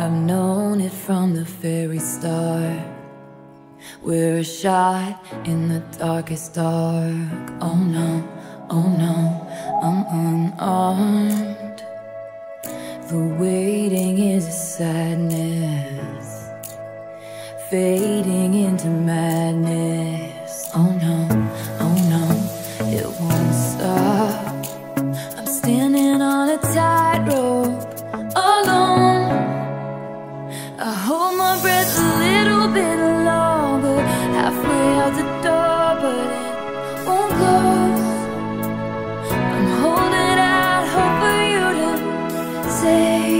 I've known it from the very start. We're a shot in the darkest dark. Oh no, oh no, I'm unarmed. The waiting is a sadness, fading into madness. say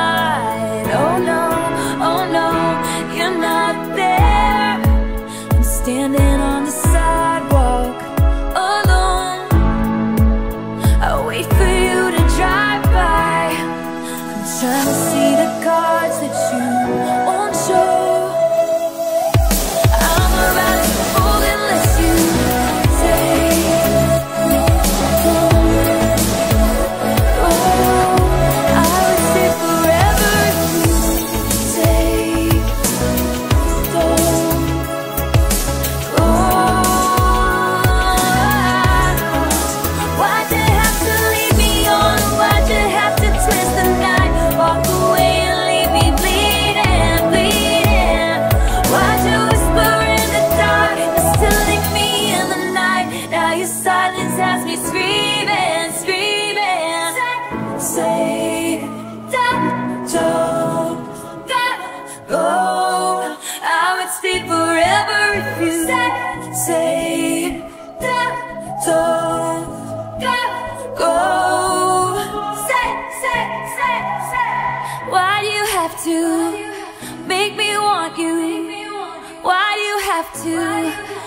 screaming, screaming. Say don't go. I would stay forever if you say, don't go. Say. Why do you have to make me want you? Why do you have to?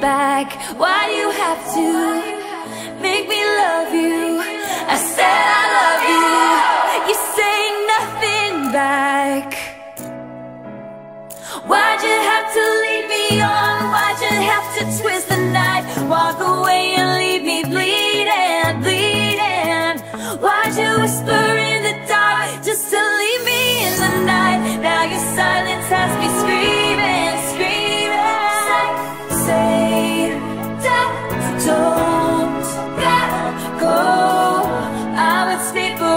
back Why do you have to make me love you? I said I love you You say nothing back Why'd you have to lead me on? Why'd you have to twist the knife? Walk away must.